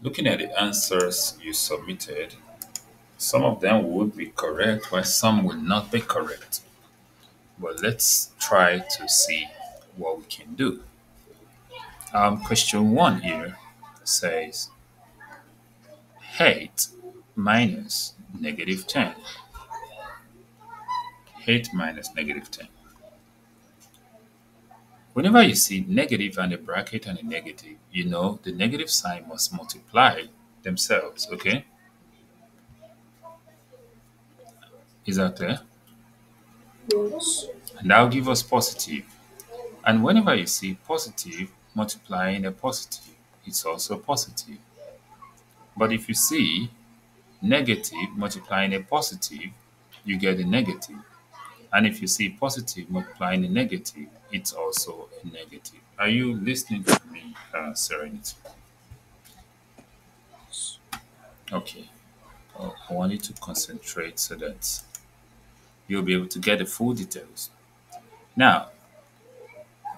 Looking at the answers you submitted, some of them would be correct, while some would not be correct. But let's try to see what we can do. Um, question one here says 8 minus negative 10. 8 minus negative 10. Whenever you see negative and a bracket and a negative, you know the negative sign must multiply themselves, okay? Is that clear? Yes. And that will give us positive. And whenever you see positive multiplying a positive, it's also positive. But if you see negative multiplying a positive, you get a negative. And if you see positive multiplying a negative, it's also a negative. Are you listening to me, uh, Serenity? Okay. Uh, I want you to concentrate so that you'll be able to get the full details. Now,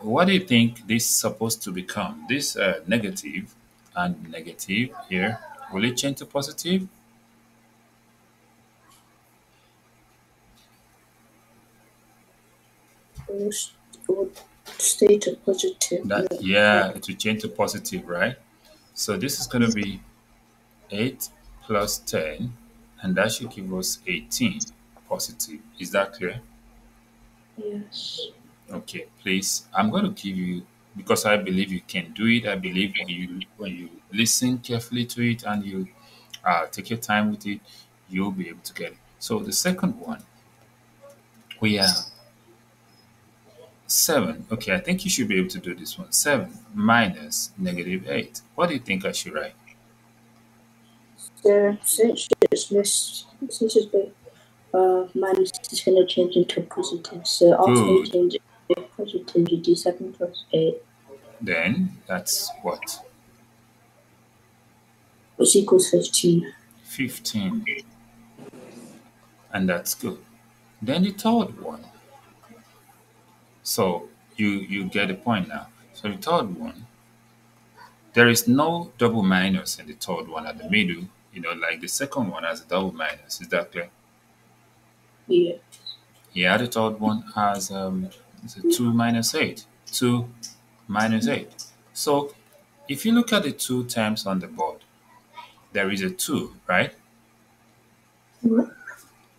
what do you think this is supposed to become? This uh, negative and negative here, will it change to positive? stay to positive. That, yeah, it will change to positive, right? So this is going to be 8 plus 10, and that should give us 18 positive. Is that clear? Yes. Okay, please. I'm going to give you, because I believe you can do it. I believe when you, when you listen carefully to it and you uh, take your time with it, you'll be able to get it. So the second one, we are 7. Okay, I think you should be able to do this one. 7 minus negative 8. What do you think I should write? So since it's this, since it's big, uh, minus is going to change into positive. So after you change it positive, you do 7 plus 8. Then that's what? Which equals 15. 15. And that's good. Then the third one. So you you get the point now. So the third one, there is no double minus in the third one at the middle. You know, like the second one has a double minus. Is that clear? Yeah. Yeah, the third one has um two minus eight. Two minus eight. So if you look at the two terms on the board, there is a two, right? What?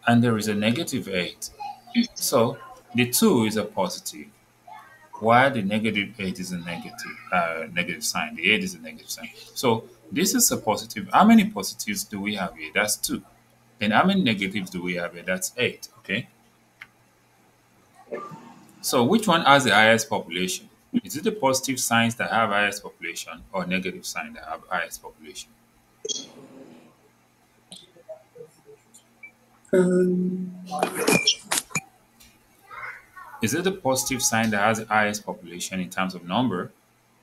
And there is a negative eight. So the 2 is a positive, while the negative 8 is a negative, uh, negative sign. The 8 is a negative sign. So this is a positive. How many positives do we have here? That's 2. Then how many negatives do we have here? That's 8. Okay. So which one has the highest population? Is it the positive signs that have highest population or negative signs that have highest population? Um, Is it the positive sign that has the highest population in terms of number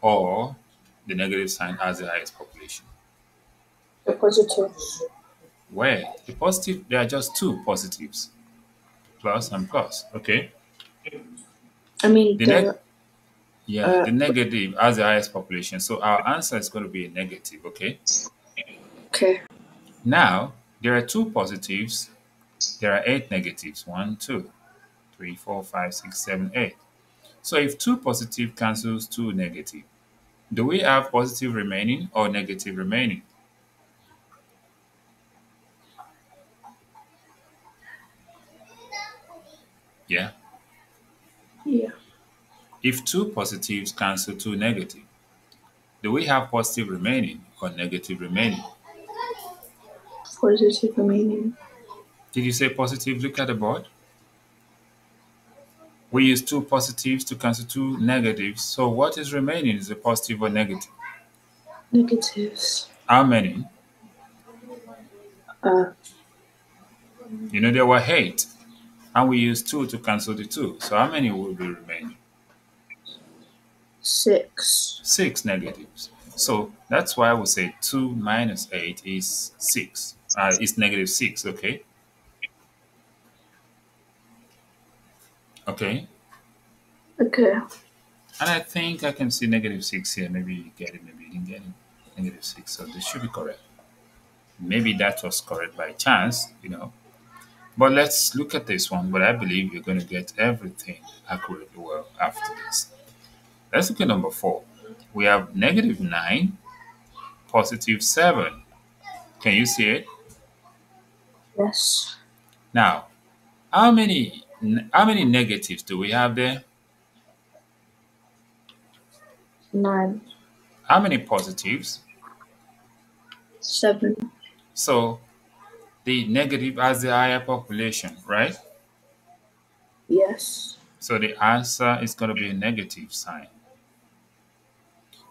or the negative sign has the highest population? the positive. Where the positive, there are just two positives, plus and plus. Okay. I mean, The the, neg- Yeah, Uh, the negative has the highest population. So our answer is going to be a negative. Okay. okay. Now there are two positives. There are eight negatives. One, two, three, four, five, six, seven, eight. So if two positive cancels two negative, do we have positive remaining or negative remaining? Yeah. Yeah. If two positives cancel two negative, do we have positive remaining or negative remaining? Positive remaining. Did you say positive? Look at the board. We use two positives to cancel two negatives. So what is remaining is a positive or negative. Negatives. How many? Uh, You know there were eight, and we use two to cancel the two. So how many will be remaining? 6. Six negatives. So that's why I would say two minus eight is six. Uh, it's negative six. Okay. Okay. Okay. And I think I can see negative six here. Maybe you get it, maybe you didn't get it. Negative 6. So this should be correct. Maybe that was correct by chance, you know. But let's look at this one. But I believe you're going to get everything accurately well after this. Let's look at number 4. We have negative 9, positive 7. Can you see it? Yes. Now, how many how many negatives do we have there? Nine. How many positives? Seven. So the negative has the higher population, right? Yes. So the answer is going to be a negative sign.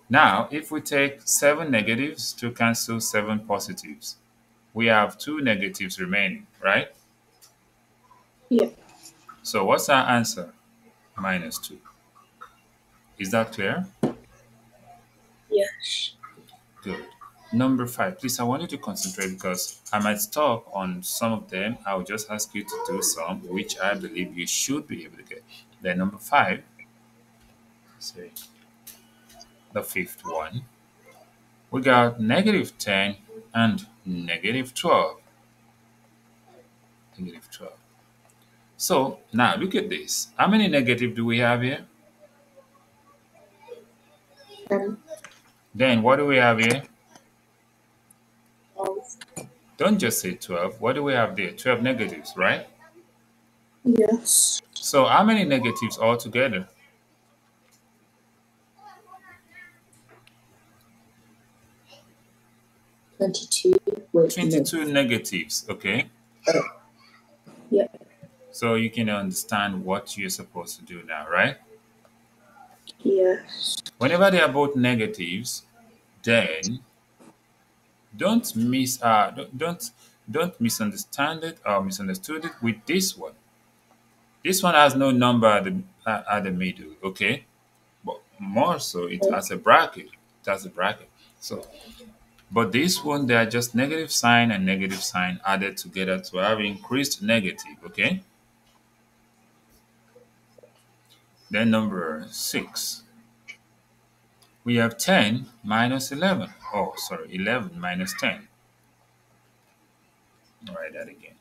Now, if we take seven negatives to cancel seven positives, we have two negatives remaining, right? Yeah. So what's our answer? Minus 2. Is that clear? Yes. Good. Number 5. Please, I want you to concentrate because I might stop on some of them. I'll just ask you to do some, which I believe you should be able to get. Then number 5. Say the fifth one. We got negative 10 and negative 12. Negative 12. So now look at this. How many negative do we have here? Then what do we have here? Twelve. Don't just say 12. What do we have there? 12 negatives, right? Yes. So how many negatives altogether? Twenty-two. Wait. 22 negatives, okay? No. Yeah. So you can understand what you're supposed to do now, right? Yes. Whenever they are both negatives, then don't miss uh don't don't, don't misunderstand it or misunderstood it with this one. This one has no number at the uh, at the middle, okay? But more so, it has a bracket. It has a bracket. So, but this one, they are just negative sign and negative sign added together to have increased negative, okay? Then number six. We have 10 minus 11. Oh, sorry, 11 minus 10. I'll write that again.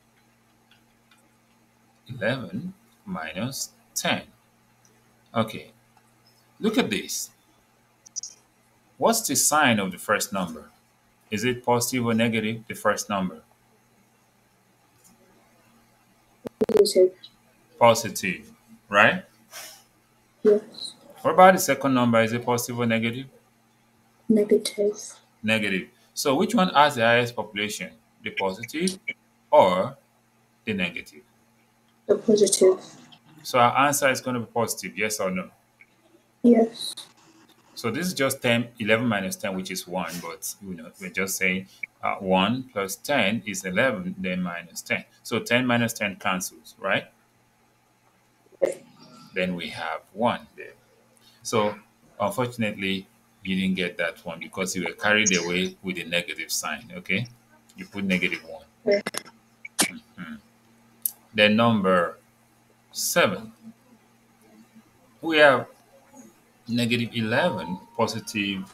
11 minus 10. Okay, look at this. What's the sign of the first number? Is it positive or negative, the first number? Positive. Positive, right? Yes. What about the second number? Is it positive or negative? Negative. Negative. So which one has the highest population? The positive or the negative? The positive. So our answer is going to be positive, yes or no? Yes. So this is just 10, 11 minus 10, which is 1, but you know, we're just saying uh, 1 plus 10 is 11, then minus 10. So 10 minus 10 cancels, right? Then we have 1 there. So unfortunately, you didn't get that one because you were carried away with a negative sign, okay? You put negative 1. Okay. Mhm. Then number 7. We have negative 11, positive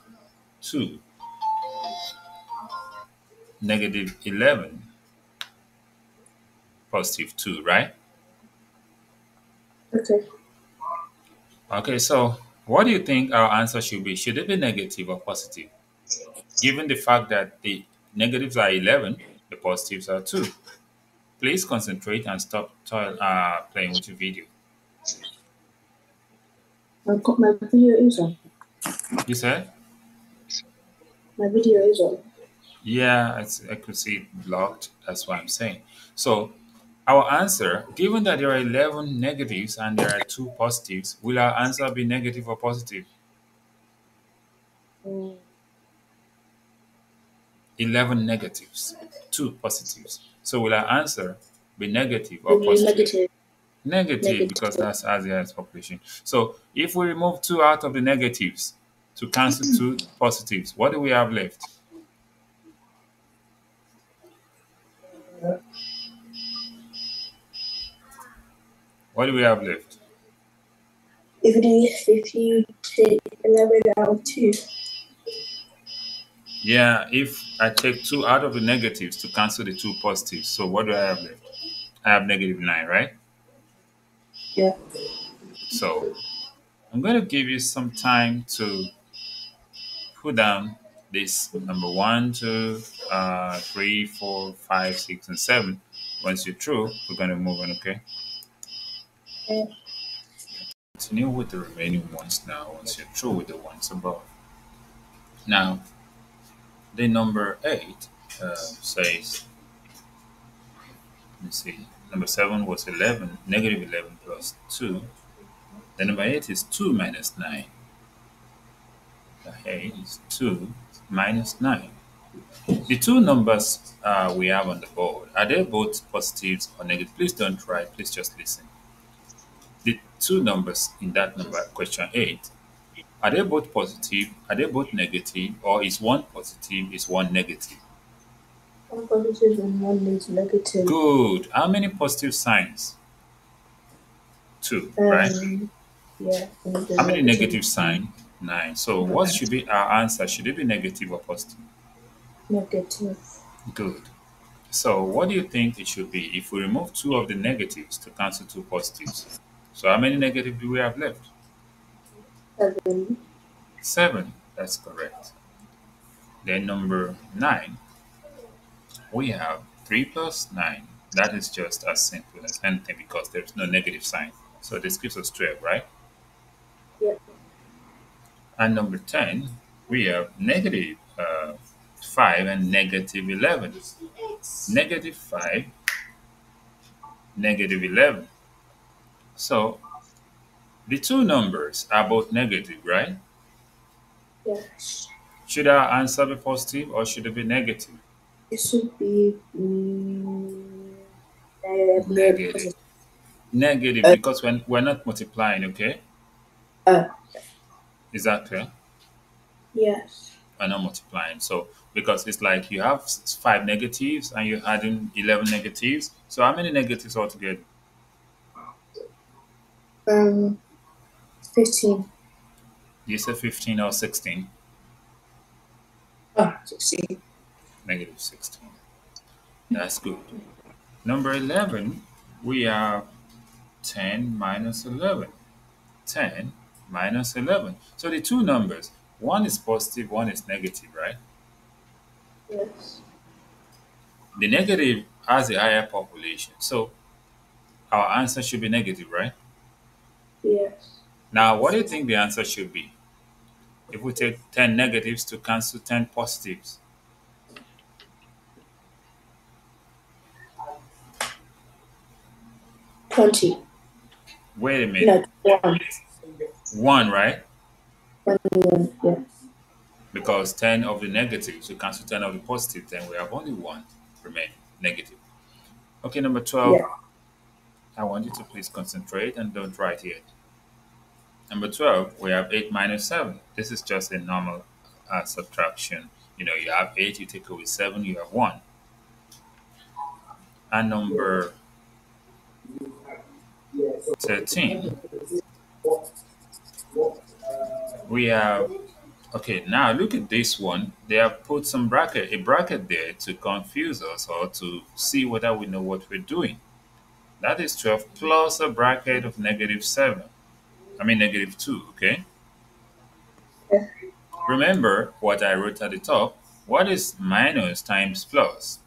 2. Negative 11, positive 2, right? Okay. Okay, so what do you think our answer should be? Should it be negative or positive? Given the fact that the negatives are 11, the positives are 2. Please concentrate and stop toil, uh, playing with your video. I've got my video is on. You said? My video is on. Yeah, I could see it blocked. That's what I'm saying. So, our answer, given that there are 11 negatives and there are two positives, will our answer be negative or positive? Mm, 11 negatives, two positives. So, will our answer be negative or positive? negative. Negative, Negative. because that's as the highest population. So, if we remove two out of the negatives to cancel two positives, what do we have left? What do we have left? If you if you take eleven out of two, Yeah, if I take two out of the negatives to cancel the two positives, so what do I have left? I have negative 9, right? Yeah. So I'm going to give you some time to put down this number one, two, uh, three, four, five, six, and seven. Once you're through, we're going to move on, okay? Continue with the remaining ones now once you're through with the ones above. Now, the number eight uh, says, let me see, number seven was 11, negative 11 plus 2. The number eight is 2 minus 9. The eight is 2 minus 9. The two numbers uh, we have on the board, are they both positives or negative? Please don't write, please just listen. The two numbers in that number, question 8, are they both positive, are they both negative, or is one positive, is one negative? One positive and one is negative. Good. How many positive signs? Two, right? Um, yeah. How many negative signs? Nine. So what should be our answer? Should it be negative or positive? Negative. Good. So what do you think it should be if we remove two of the negatives to cancel two positives? So how many negative do we have left? Seven. Seven. That's correct. Then number nine, we have three plus nine. That is just as simple as anything because there's no negative sign. So this gives us 12, right? Yeah. And number 10, we have negative, uh, 5 and negative 11. Negative 5, negative 11. So the two numbers are both negative, right? Yes. Should our answer be positive or should it be negative? It should be mm, uh, Negative. Negative Uh, because when we're not multiplying, okay? Uh, Is that clear? yes. We're not multiplying. So because it's like you have five negatives and you're adding 11 negatives. So how many negatives altogether? Um, fifteen. You said 15 or 16? Oh, sixteen. Negative 16. That's good. Number 11, we have 10 minus 11. 10 minus 11. So the two numbers, one is positive, one is negative, right? Yes. The negative has a higher population. So our answer should be negative, right? Yes. Now, what do you think the answer should be? If we take 10 negatives to cancel 10 positives, Twenty. wait a minute. No, one. One, right? Twenty-one. Yeah. Because 10 of the negatives, we cancel 10 of the positives, then we have only one remaining negative. Okay, number 12. Yeah. I want you to please concentrate and don't write yet. Number 12, we have 8 minus 7. This is just a normal uh, subtraction. You know, you have 8, you take away 7, you have 1. And number 13, we have, okay, now look at this one. They have put some bracket, a bracket there to confuse us or to see whether we know what we're doing. That is 12 plus a bracket of negative 7. I mean, negative 2, okay? Yeah. Remember what I wrote at the top. What is minus times plus?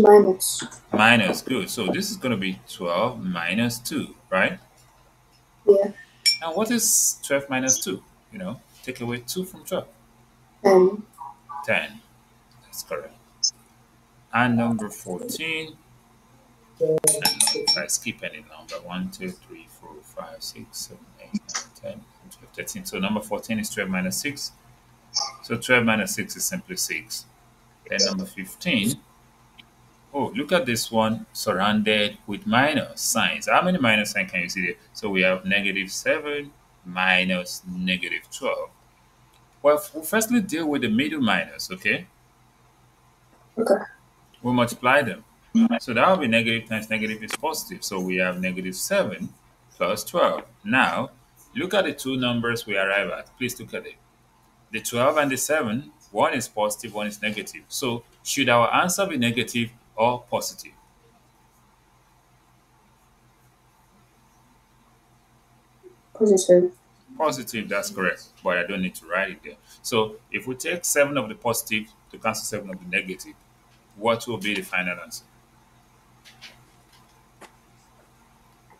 Minus. Minus, good. So this is going to be 12 minus 2, right? Yeah. Now, what is 12 minus 2? You know, take away 2 from 12. Ten. 10. That's correct. And number 14. And if I skip any number, 1, 2, 3, 4, 5, 6, 7, 8, 9, 10, 11, 12, 13. So number 14 is 12 minus 6. So 12 minus 6 is simply 6. Then number 15. Oh, look at this one surrounded with minus signs. How many minus signs can you see there? So we have negative 7 minus negative 12. Well, we'll firstly deal with the middle minus, okay? Okay. We'll multiply them. So that will be negative times negative is positive. So we have negative 7 plus 12. Now, Look at the two numbers we arrive at. Please look at it. The 12 and the 7, one is positive, one is negative. So should our answer be negative or positive? Positive. Positive, that's correct. But I don't need to write it there. So if we take 7 of the positive to cancel 7 of the negative, what will be the final answer?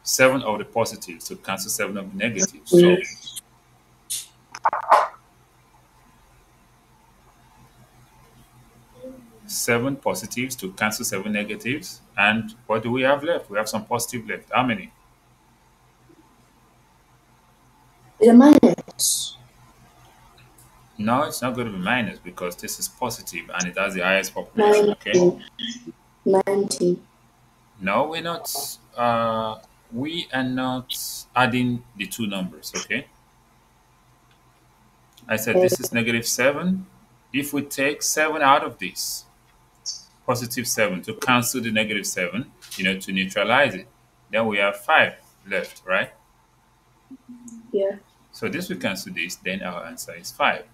7 of the positive to cancel 7 of the negatives. So seven positives to cancel seven negatives. And what do we have left? We have some positive left. How many? It minus? No, it's not going to be minus because this is positive and it has the highest population. Okay. 19. 19. No, we're not. Uh, we are not adding the two numbers. Okay. I said this is negative seven. If we take seven out of this, positive seven to cancel the negative seven, you know, to neutralize it, then we have five left, right? Yeah. So this will cancel this, then our answer is 5.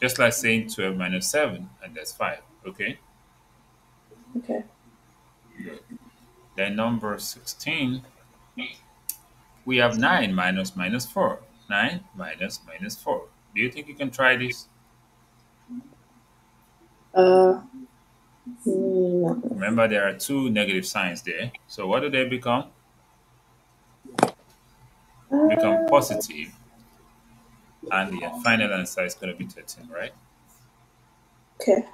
Just like saying 12 minus 7, and that's 5. Okay? Okay. Then number 16, we have 9 minus minus 4. 9 minus minus 4. Do you think you can try this? Uh. No. Remember, there are two negative signs there. So what do they become? Become Uh, positive, and the final answer is going to be 13, right? okay.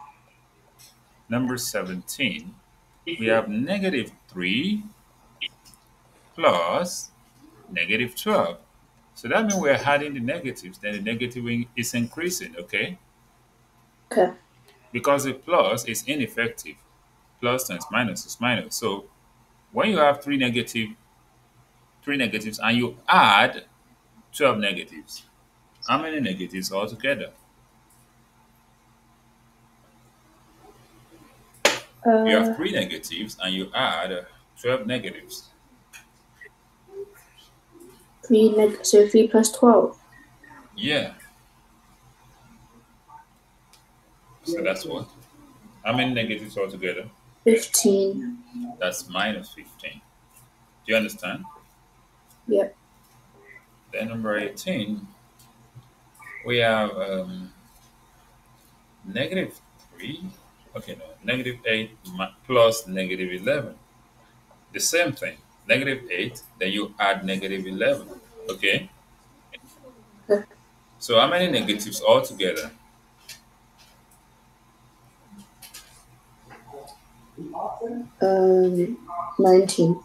Number 17, we have negative 3 plus negative 12. So that means we're adding the negatives, then the negative is increasing, okay? Okay. Because the plus is ineffective. Plus times minus is minus. So when you have three negative, three negatives and you add 12 negatives, how many negatives altogether? You have Uh, three negatives and you add uh, 12 negatives. 3 neg- so 3 plus 12. Yeah. So that's what? How many negatives altogether? 15. That's minus 15. Do you understand? Yep. Then number 18, we have um, negative 3. Okay, no, negative 8 plus negative 11. The same thing. Negative 8, then you add negative 11. Okay? So how many negatives altogether? Um, 19.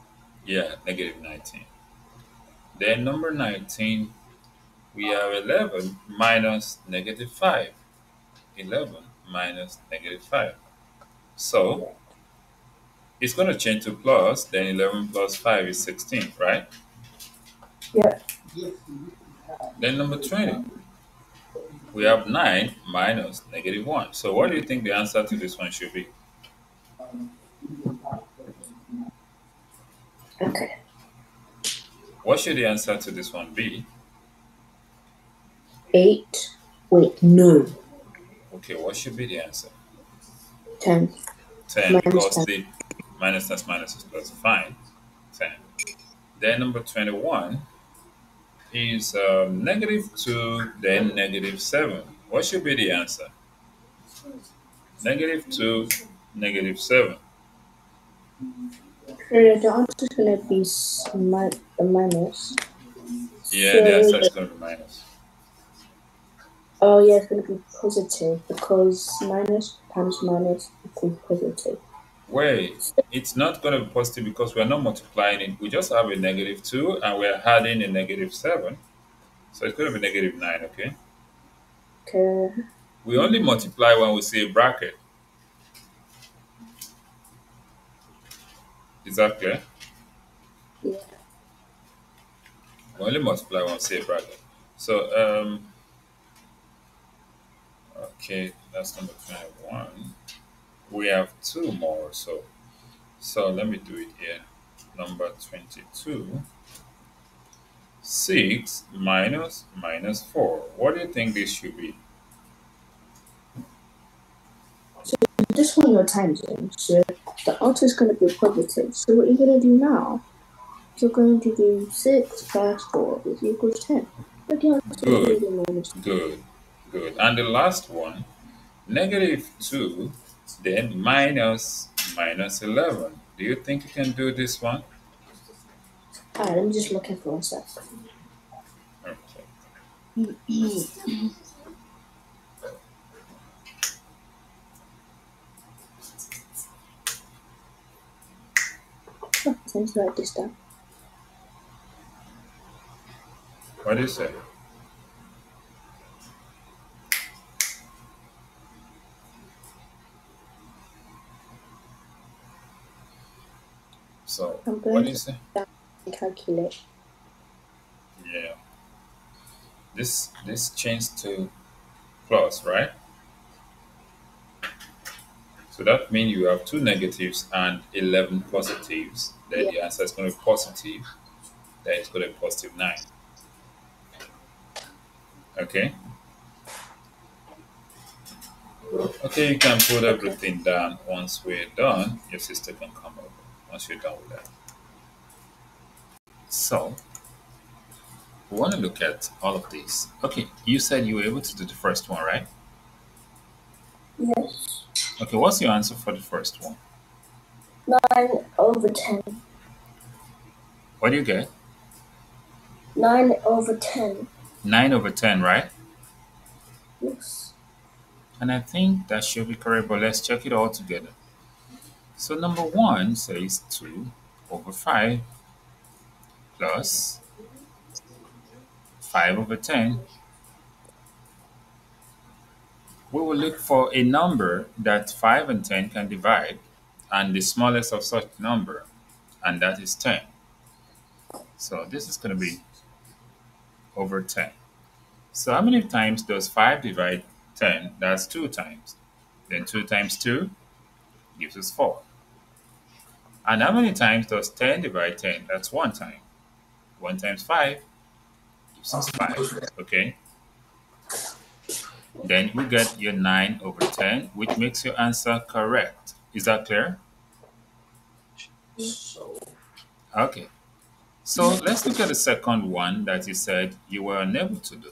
Yeah, negative 19. Then number 19, we have 11 minus negative 5. 11 minus negative 5. So it's going to change to plus, then 11 plus 5 is 16, right? Yeah. Then number 20, we have 9 minus negative 1. So what do you think the answer to this one should be? Okay. What should the answer to this one be? 8. Wait, no. Okay, what should be the answer? 10. 10 Minus because 10. the minus plus minus is plus fine 10 then number 21 is um, negative 2 then negative 7 what should be the answer negative 2 negative 7 Sorry, the answer's gonna be the minus. yeah the So answer is going to be minus Oh, yeah, it's gonna be positive because minus times minus equals positive. wait it's not going to be positive because we're not multiplying it we just have a negative 2 and we're adding a negative 7 so it's going to be negative 9 okay Okay. we only multiply when we see a bracket is that clear Yeah. We only multiply when we see a bracket. So, um, okay, that's number 21. We have two more, so, so let me do it here. Number 22. 6 minus minus 4. What do you think this should be? So this one you're times in, so the answer is going to be positive. So what are you going to do now? You're going to do 6 plus 4 is equals 10. But the answer Good. is really minus Good, good. And the last one, negative 2, then minus minus 11. Do you think you can do this one? Alright, let me just look at for one sec. Okay. Oh, let me write this down. What do you say? So, I'm what do you to say? calculate. Yeah. This this changed to plus, right? So that means you have two negatives and 11 positives. Then the answer is going to be positive. Then it's going to be positive 9. Okay? Okay, you can put everything down. Once we're done, your sister can come over. Once with that. So, we want to look at all of these. Okay, you said you were able to do the first one, right? Yes. Okay, what's your answer for the first one? 9 over 10. What do you get? 9 over 10. 9 over 10, right? Yes. And I think that should be correct, but let's check it all together. So number 1 says 2 over 5 plus 5 over 10. We will look for a number that 5 and 10 can divide, and the smallest of such number, and that is 10. So this is going to be over 10. So how many times does 5 divide 10? That's 2 times. Then 2 times 2 gives us 4. And how many times does 10 divide 10? That's 1 time. 1 times 5 gives us 5. Okay? Then you get your 9 over 10, which makes your answer correct. Is that clear? Okay. So let's look at the second one that you said you were unable to do.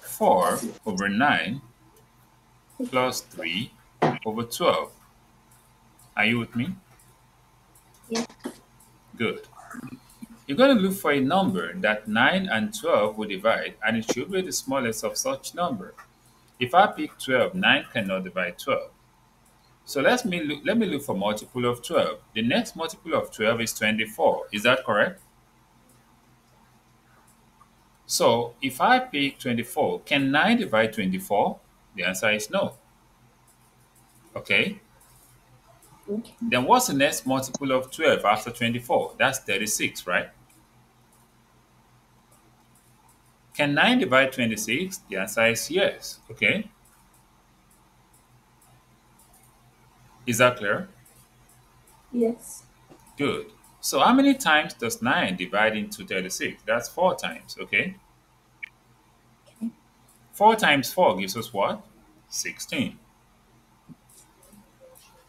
4 over 9 plus 3 over 12. Are you with me? Good. You're going to look for a number that 9 and 12 will divide, and it should be the smallest of such number. If I pick 12, 9 cannot divide 12. So let's me look, let me look for multiple of 12. The next multiple of 12 is 24. Is that correct? So if I pick 24, can 9 divide 24? The answer is no. Okay. Okay. Then what's the next multiple of 12 after 24? That's 36, right? Can 9 divide 26? The answer is yes. Okay. Is that clear? Yes. Good. So how many times does 9 divide into 36? That's 4 times, okay? Okay. 4 times 4 gives us what? 16.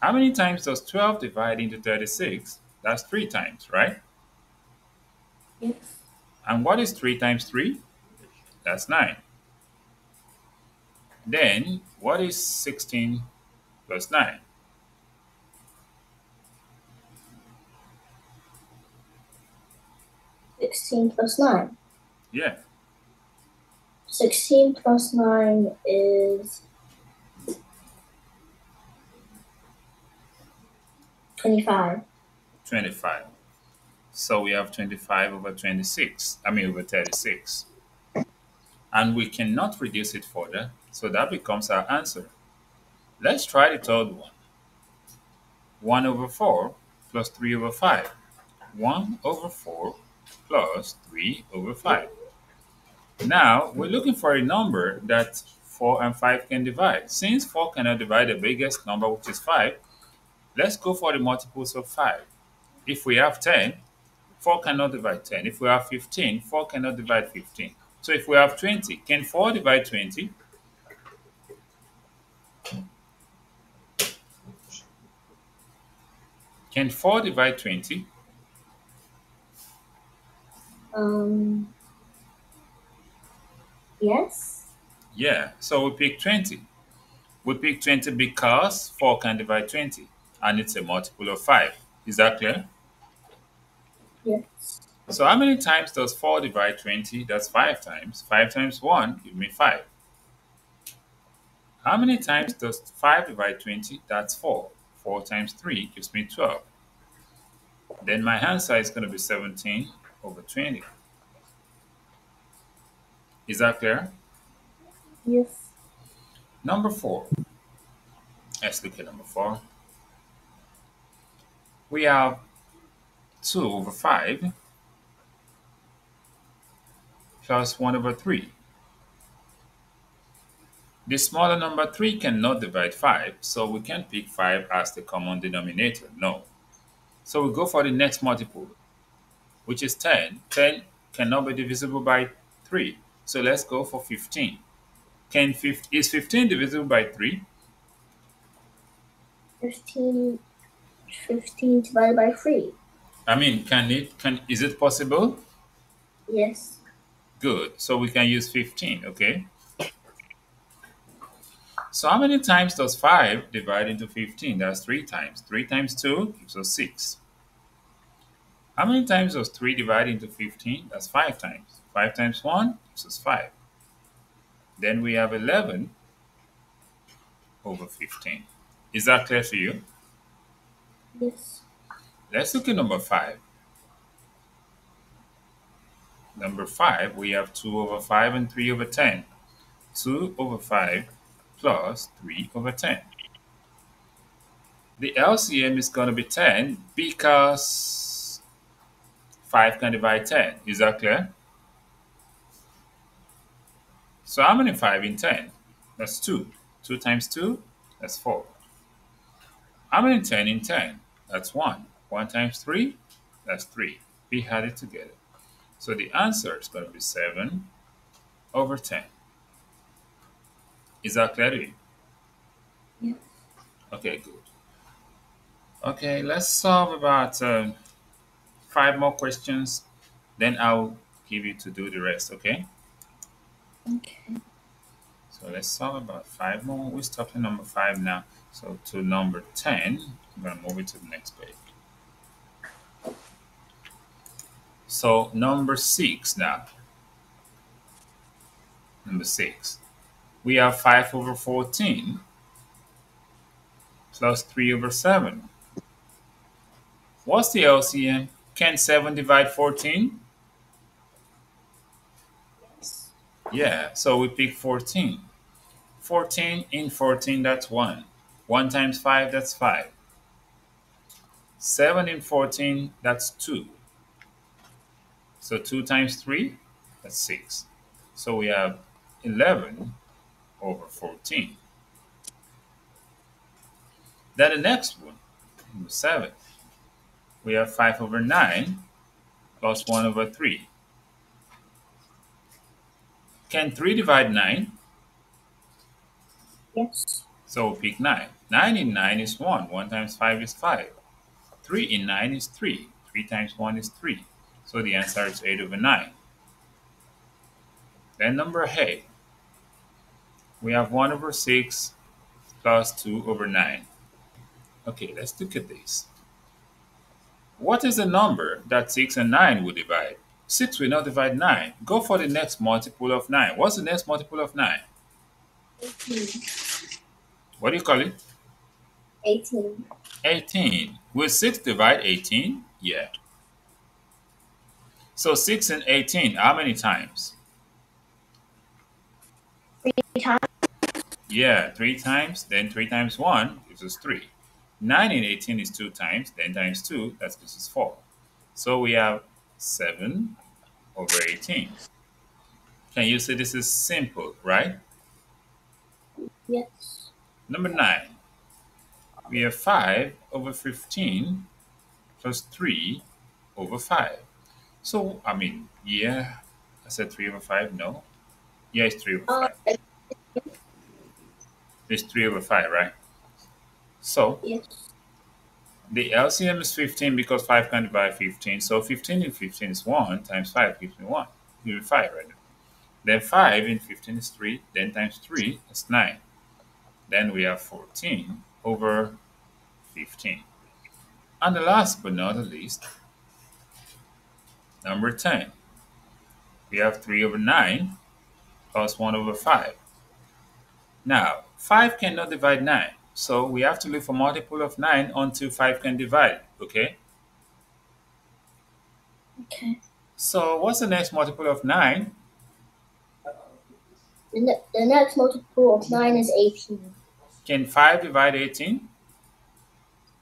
How many times does 12 divide into 36? That's 3 times, right? Yes. And what is 3 times 3? That's 9. Then, what is 16 plus 9? Sixteen plus nine. Yeah, Sixteen plus nine is twenty-five. 25. So we have 25 over 26, I mean over 36. And we cannot reduce it further, so that becomes our answer. Let's try the third one. 1 over 4 plus 3 over 5. 1 over 4 plus 3 over 5. Now, we're looking for a number that 4 and 5 can divide. Since 4 cannot divide the biggest number, which is 5, let's go for the multiples of 5. If we have 10, 4 cannot divide 10. If we have 15, 4 cannot divide 15. So if we have 20, can 4 divide 20? Can 4 divide 20? Um. Yes. Yeah, so we pick 20. We pick 20 because 4 can divide 20 and it's a multiple of 5. Is that clear? Yes. So how many times does 4 divide 20? That's 5 times. 5 times 1 give me 5. How many times does 5 divide 20? That's 4. 4 times 3 gives me 12. Then my answer is going to be 17 over 20. Is that clear? Yes. Number 4. Let's look at number 4. We have 2 over 5 plus 1 over 3. The smaller number 3 cannot divide 5, so we can't pick 5 as the common denominator. No. So we go for the next multiple, which is 10. 10 cannot be divisible by 3, so let's go for 15. Can 15 is 15 divisible by 3? 15, 15 divided by 3. I mean, can it can is it possible? Yes. Good. So we can use 15, okay? So how many times does 5 divide into 15? That's 3 times. 3 times 2 gives us 6. How many times does 3 divide into 15? That's 5 times. 5 times 1 gives us 5. Then we have 11 over 15. Is that clear to you? Yes. Let's look at number 5. Number 5, we have 2 over 5 and 3 over 10. 2 over 5 plus 3 over 10. The LCM is going to be 10 because 5 can divide 10. Is that clear? So how many 5 in 10? That's 2. 2 times 2, that's 4. How many 10 in 10? That's 1. 1 times 3, that's 3. We had it together. So the answer is going to be 7 over 10. Is that clear to you? Yes. Okay, good. Okay, let's solve about um, five more questions. Then I'll give you to do the rest, okay? Okay. So let's solve about five more. We stopped at number five now. So to number 10, I'm going to move it to the next page. So number six now. Number six. We have 5 over 14 plus 3 over 7. What's the LCM? Can 7 divide 14? Yes. Yeah, so we pick 14. 14 in 14, that's 1. 1 times 5, that's 5. 7 in 14, that's 2. So 2 times 3, that's 6. So we have 11 over 14. Then the next one, number 7. We have 5 over 9 plus 1 over 3. Can 3 divide 9? Yes. So we pick 9. 9 in 9 is 1. 1 times 5 is 5. 3 in 9 is 3. 3 times 1 is 3. So the answer is 8 over 9. Then number 8. We have 1 over 6 plus 2 over 9. Okay, let's look at this. What is the number that 6 and 9 will divide? 6 will not divide 9. Go for the next multiple of 9. What's the next multiple of 9? 18. What do you call it? 18. 18. Will 6 divide 18? Yeah. So 6 and 18, how many times? Three times. Yeah, 3 times, then 3 times 1 gives us 3. 9 and 18 is 2 times, then times 2, that gives us 4. So we have 7 over 18. Can you say this is simple, right? Yes. Number 9. We have 5 over 15 plus 3 over 5. So, I mean, yeah, I said 3 over 5. No. Yeah, it's 3 over Uh, 5. It's 3 over 5, right? So, yes. the LCM is 15 because 5 can divide 15. So, 15 in 15 is 1 times 5 gives me 1. Gives me 5, right? Then 5 in 15 is 3. Then times 3 is 9. Then we have 14 over 15. And the last but not the least, number 10. We have 3 over 9 plus 1 over 5. Now, 5 cannot divide 9. So we have to look for multiple of 9 until 5 can divide. Okay? Okay. So what's the next multiple of 9? The, ne- the next multiple of 9 is 18. Can 5 divide 18?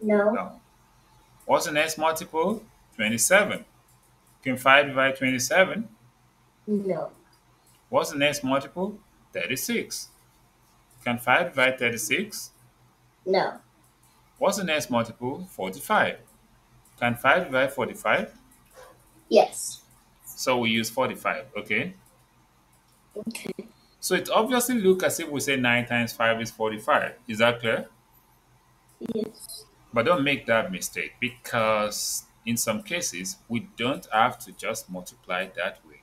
No. No. What's the next multiple? 27. Can 5 divide 27? No. What's the next multiple? 36. Can 5 divide 36? No. What's the next multiple? 45. Can 5 divide 45? Yes. So we use 45, okay? Okay. So it obviously look as if we say 9 times 5 is 45. Is that clear? Yes. But don't make that mistake because in some cases we don't have to just multiply that way.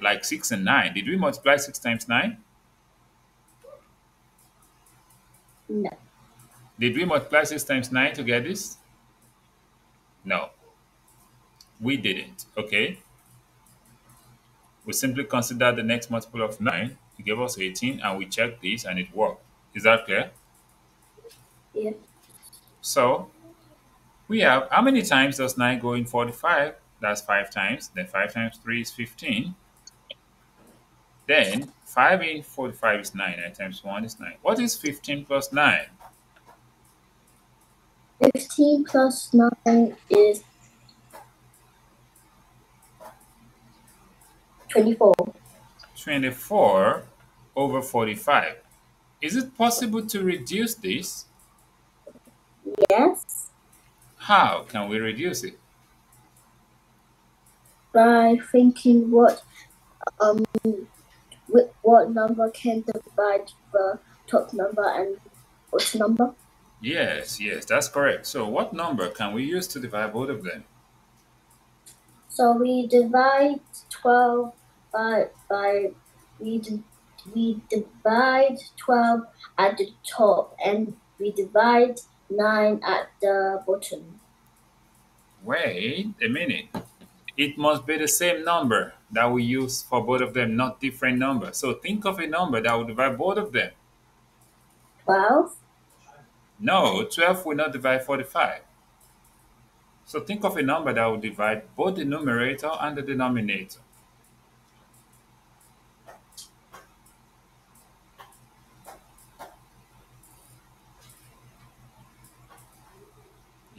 Like 6 and 9. Did we multiply 6 times 9? No. Did we multiply 6 times 9 to get this? No. We didn't, okay? We simply consider the next multiple of 9. It gave us 18 and we checked this and it worked. Is that clear? Yes. So we have how many times does 9 go in 45? That's 5 times. Then 5 times 3 is 15. Then 5 in 45 is 9. 9 times 1 is 9. What is 15 plus 9? 15 plus 9 is 24. 24 over 45. Is it possible to reduce this? Yes. How can we reduce it? By thinking what um what number can divide the top number and which number? Yes, yes, that's correct. So what number can we use to divide both of them? So we divide 12 by by we di- we divide 12 at the top and we divide 9 at the bottom. Wait a minute. It must be the same number that we use for both of them, not different numbers. So think of a number that would divide both of them. 12 No, 12 will not divide 45. So think of a number that will divide both the numerator and the denominator.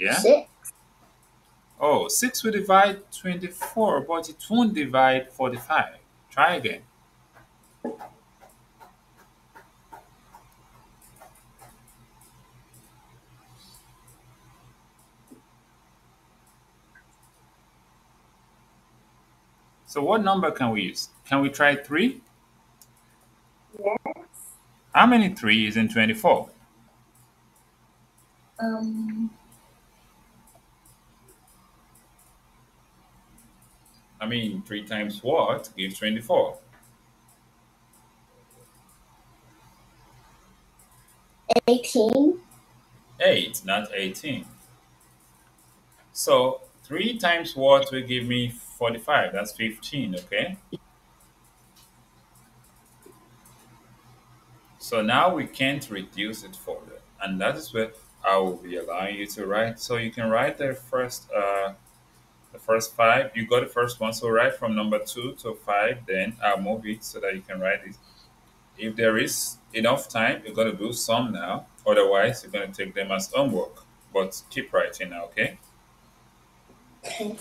Yeah? 6 Oh, 6 will divide 24, but it won't divide 45. Try again. So what number can we use? Can we try 3? yes How many 3 is in 24? um I mean, 3 times what gives 24? 18 8, not 18. So 3 times what will give me 45? That's 15, okay? So now we can't reduce it further. And that is where I will be allowing you to write. So you can write the first uh, the first five. You got the first one. So write from number two to five, then I'll move it so that you can write it. If there is enough time, you're gonna do some now. Otherwise, you're gonna take them as homework. But keep writing now, okay? okay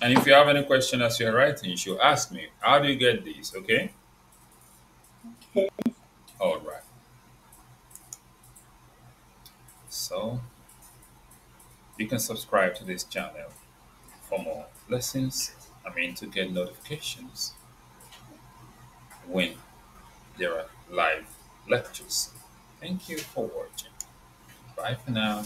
And if you have any question as you're writing, you should ask me. How do you get these? Okay? okay All right. So you can subscribe to this channel for more lessons I mean, to get notifications when there are live lectures. Thank you for watching. Bye for now.